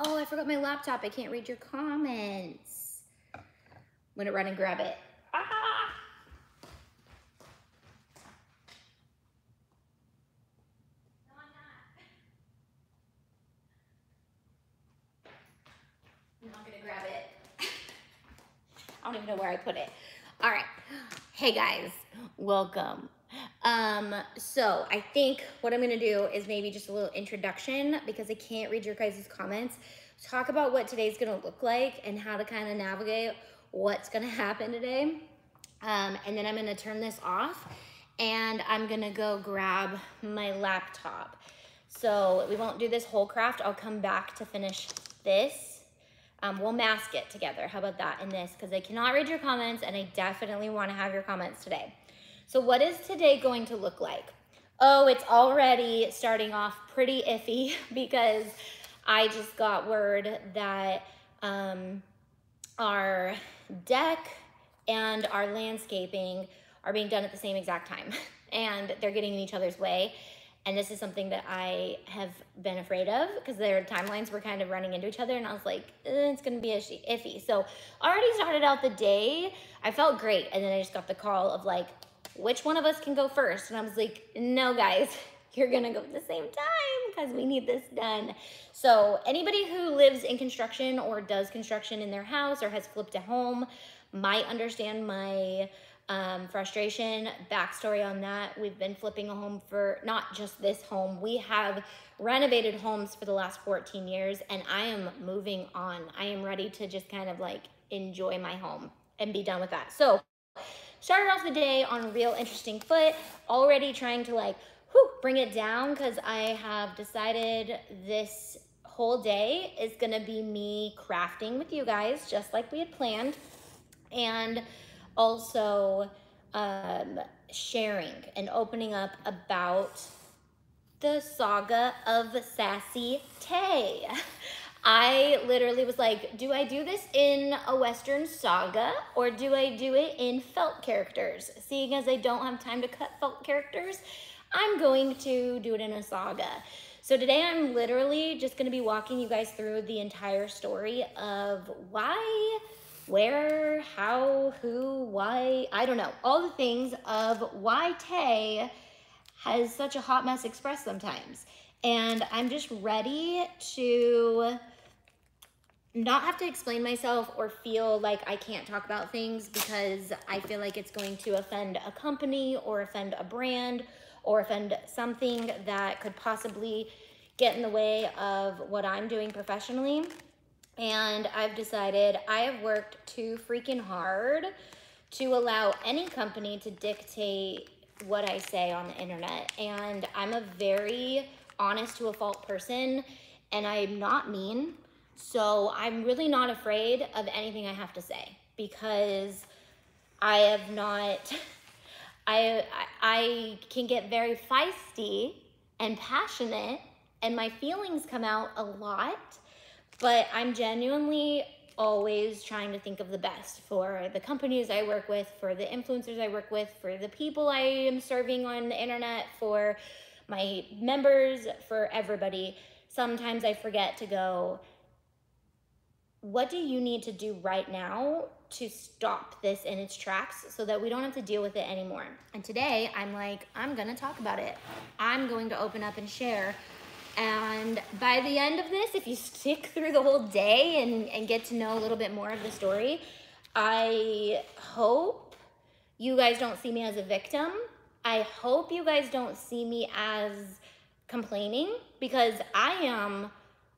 Oh, I forgot my laptop. I can't read your comments. I'm gonna run and grab it. No, I'm not. I'm gonna grab it. I don't even know where I put it. All right. Hey guys, welcome. Um, so I think what I'm gonna do is maybe just a little introduction because I can't read your guys' comments. Talk about what today's gonna look like and how to kind of navigate what's gonna happen today. Um, and then I'm gonna turn this off and I'm gonna go grab my laptop. So we won't do this whole craft. I'll come back to finish this. Um, we'll mask it together. How about that in this? Because I cannot read your comments and I definitely wanna have your comments today. So what is today going to look like? Oh, it's already starting off pretty iffy because I just got word that um, our deck and our landscaping are being done at the same exact time and they're getting in each other's way. And this is something that I have been afraid of because their timelines were kind of running into each other and I was like, eh, it's gonna be iffy. So already started out the day, I felt great. And then I just got the call of like, which one of us can go first? And I was like, no, guys, you're gonna go at the same time because we need this done. So anybody who lives in construction or does construction in their house or has flipped a home might understand my um, frustration. Backstory on that, we've been flipping a home for not just this home. We have renovated homes for the last 14 years and I am moving on. I am ready to just kind of like enjoy my home and be done with that. So started off the day on a real interesting foot, already trying to like, whew, bring it down because I have decided this whole day is gonna be me crafting with you guys, just like we had planned. And also um, sharing and opening up about the saga of Sassy Tay. I literally was like, do I do this in a Western saga or do I do it in felt characters? Seeing as I don't have time to cut felt characters, I'm going to do it in a saga. So today I'm literally just gonna be walking you guys through the entire story of why, where, how, who, why, I don't know, all the things of why Tay has such a hot mess express sometimes. And I'm just ready to not have to explain myself or feel like I can't talk about things because I feel like it's going to offend a company or offend a brand or offend something that could possibly get in the way of what I'm doing professionally. And I've decided I have worked too freaking hard to allow any company to dictate what I say on the internet. And I'm a very honest to a fault person and I'm not mean. So I'm really not afraid of anything I have to say because I have not, I, I can get very feisty and passionate and my feelings come out a lot, but I'm genuinely always trying to think of the best for the companies I work with, for the influencers I work with, for the people I am serving on the internet, for my members, for everybody. Sometimes I forget to go, what do you need to do right now to stop this in its tracks so that we don't have to deal with it anymore? And today I'm like, I'm gonna talk about it. I'm going to open up and share. And by the end of this, if you stick through the whole day and, and get to know a little bit more of the story, I hope you guys don't see me as a victim. I hope you guys don't see me as complaining because I am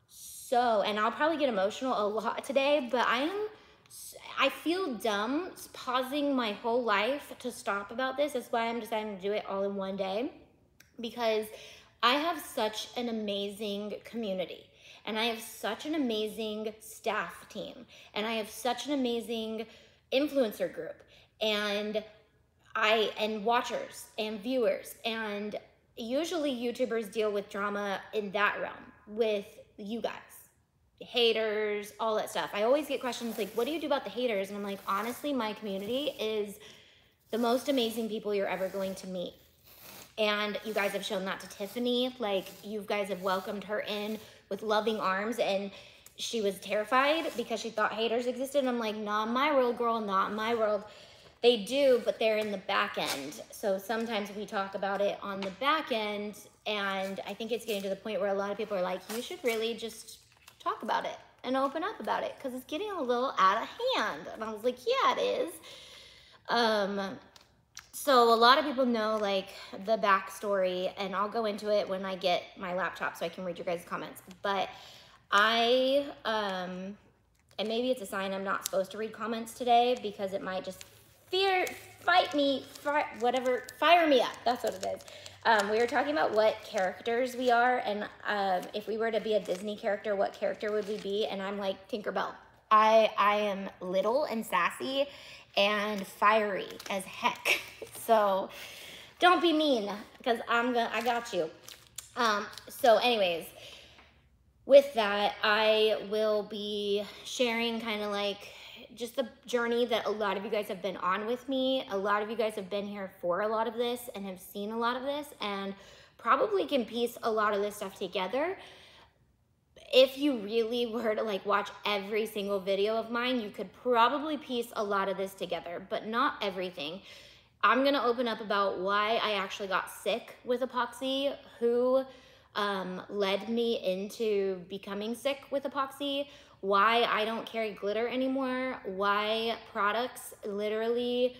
so, and I'll probably get emotional a lot today, but I am, I feel dumb pausing my whole life to stop about this. That's why I'm deciding to do it all in one day because I have such an amazing community and I have such an amazing staff team and I have such an amazing influencer group and I and watchers and viewers and usually YouTubers deal with drama in that realm with you guys haters, all that stuff. I always get questions like, what do you do about the haters? And I'm like, honestly, my community is the most amazing people you're ever going to meet. And you guys have shown that to Tiffany. Like, you guys have welcomed her in with loving arms. And she was terrified because she thought haters existed. And I'm like, not my world, girl, not my world. They do, but they're in the back end. So sometimes we talk about it on the back end. And I think it's getting to the point where a lot of people are like, you should really just talk about it and open up about it because it's getting a little out of hand. And I was like, yeah, it is. Um, so a lot of people know like the backstory and I'll go into it when I get my laptop so I can read your guys' comments. But I, um, and maybe it's a sign I'm not supposed to read comments today because it might just fear, fight me, fire, whatever, fire me up. That's what it is. Um, we were talking about what characters we are, and um, if we were to be a Disney character, what character would we be? And I'm like Tinkerbell. I I am little and sassy and fiery as heck. so don't be mean because I'm gonna I got you. Um, so anyways, with that, I will be sharing kind of like just the journey that a lot of you guys have been on with me. A lot of you guys have been here for a lot of this and have seen a lot of this and probably can piece a lot of this stuff together. If you really were to like watch every single video of mine, you could probably piece a lot of this together, but not everything. I'm gonna open up about why I actually got sick with epoxy, who um, led me into becoming sick with epoxy, why I don't carry glitter anymore, why products literally,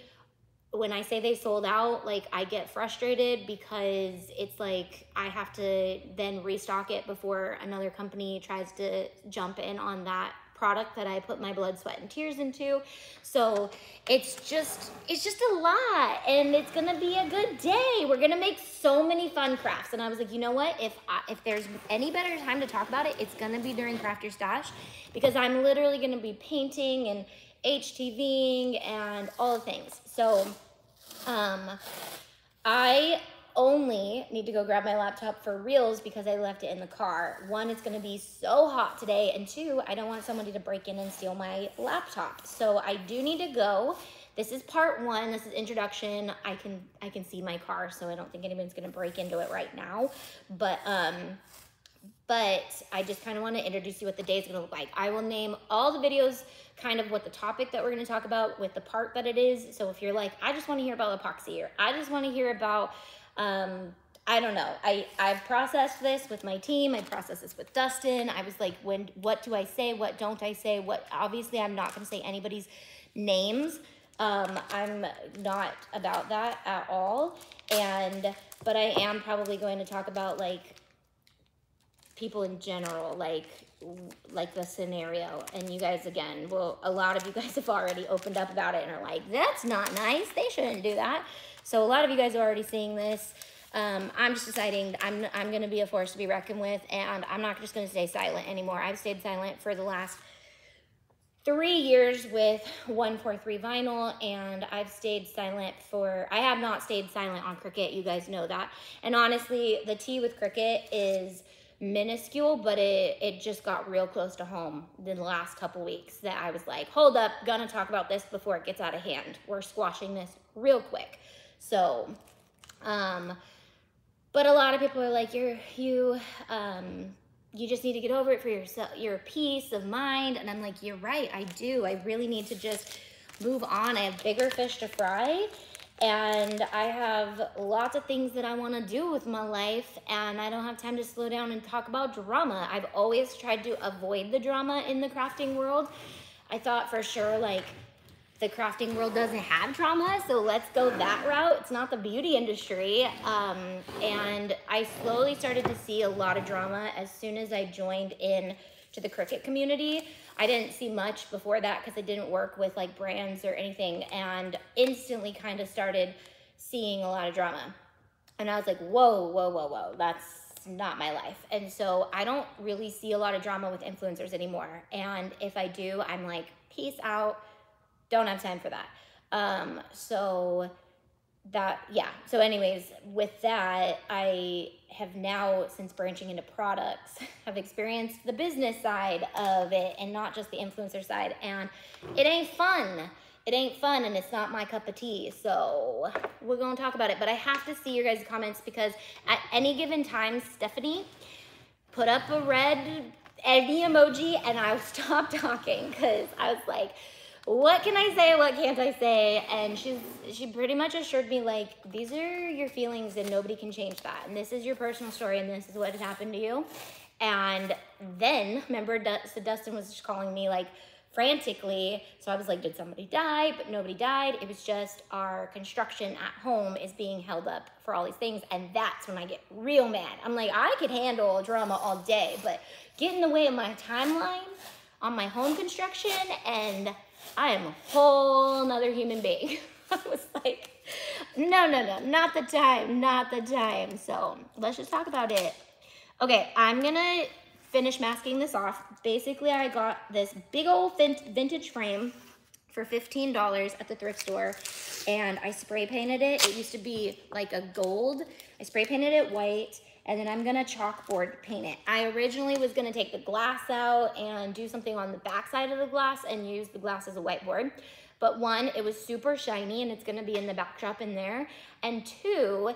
when I say they sold out, like I get frustrated because it's like I have to then restock it before another company tries to jump in on that product that I put my blood, sweat, and tears into. So it's just, it's just a lot and it's gonna be a good day. We're gonna make so many fun crafts. And I was like, you know what? If, I, if there's any better time to talk about it, it's gonna be during Craft Your Stash because I'm literally gonna be painting and HTVing and all the things. So um, I only need to go grab my laptop for reals because I left it in the car. One, it's gonna be so hot today, and two, I don't want somebody to break in and steal my laptop. So I do need to go. This is part one, this is introduction. I can I can see my car, so I don't think anyone's gonna break into it right now. But um, but I just kind of want to introduce you what the day is going to look like. I will name all the videos kind of what the topic that we're going to talk about with the part that it is. So if you're like, I just want to hear about epoxy or I just want to hear about um, I don't know. I, I've processed this with my team. I processed this with Dustin. I was like, when, what do I say? What don't I say? What, obviously I'm not going to say anybody's names. Um, I'm not about that at all. And, but I am probably going to talk about like people in general, like, like the scenario. And you guys, again, well, a lot of you guys have already opened up about it and are like, that's not nice. They shouldn't do that. So a lot of you guys are already seeing this. Um, I'm just deciding I'm, I'm going to be a force to be reckoned with, and I'm not just going to stay silent anymore. I've stayed silent for the last three years with 143 vinyl, and I've stayed silent for, I have not stayed silent on Cricut. You guys know that. And honestly, the tea with Cricut is minuscule, but it, it just got real close to home the last couple weeks that I was like, hold up, gonna talk about this before it gets out of hand. We're squashing this real quick. So, um, but a lot of people are like, you're, you, um, you just need to get over it for yourself, your peace of mind. And I'm like, you're right, I do. I really need to just move on. I have bigger fish to fry and I have lots of things that I want to do with my life and I don't have time to slow down and talk about drama. I've always tried to avoid the drama in the crafting world. I thought for sure like the crafting world doesn't have trauma, so let's go that route. It's not the beauty industry. Um, and I slowly started to see a lot of drama as soon as I joined in to the Cricut community. I didn't see much before that because I didn't work with like brands or anything and instantly kind of started seeing a lot of drama. And I was like, whoa, whoa, whoa, whoa, that's not my life. And so I don't really see a lot of drama with influencers anymore. And if I do, I'm like, peace out don't have time for that. Um, so that, yeah. So anyways, with that, I have now, since branching into products, have experienced the business side of it and not just the influencer side. And it ain't fun. It ain't fun and it's not my cup of tea. So we're going to talk about it. But I have to see your guys' comments because at any given time, Stephanie put up a red any emoji and I will stop talking because I was like, what can I say? What can't I say? And she's she pretty much assured me like these are your feelings and nobody can change that. And this is your personal story and this is what happened to you. And then remember, so Dustin was just calling me like frantically. So I was like, did somebody die? But nobody died. It was just our construction at home is being held up for all these things. And that's when I get real mad. I'm like, I could handle drama all day, but get in the way of my timeline on my home construction and I am a whole nother human being. I was like, no, no, no, not the time, not the time. So let's just talk about it. Okay, I'm gonna finish masking this off. Basically, I got this big old vintage frame for $15 at the thrift store and I spray painted it. It used to be like a gold. I spray painted it white and then I'm gonna chalkboard paint it. I originally was gonna take the glass out and do something on the back side of the glass and use the glass as a whiteboard. But one, it was super shiny and it's gonna be in the backdrop in there. And two,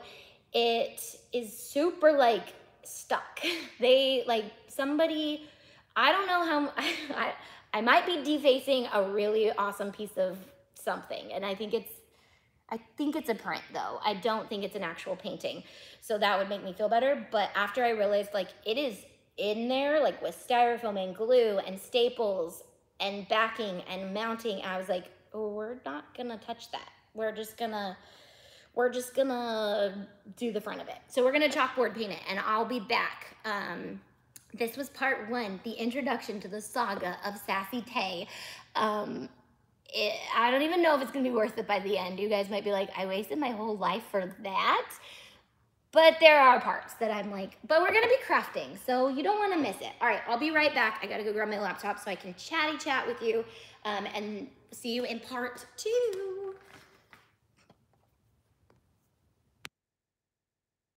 it is super like stuck. They like somebody, I don't know how, I, I might be defacing a really awesome piece of something. And I think it's I think it's a print though. I don't think it's an actual painting. So that would make me feel better. But after I realized like it is in there, like with styrofoam and glue and staples and backing and mounting, I was like, oh, we're not gonna touch that. We're just gonna, we're just gonna do the front of it. So we're gonna chalkboard paint it and I'll be back. Um, this was part one, the introduction to the saga of Sassy Tay. Um, it, I don't even know if it's gonna be worth it by the end. You guys might be like, I wasted my whole life for that. But there are parts that I'm like, but we're gonna be crafting, so you don't wanna miss it. All right, I'll be right back. I gotta go grab my laptop so I can chatty chat with you um, and see you in part two.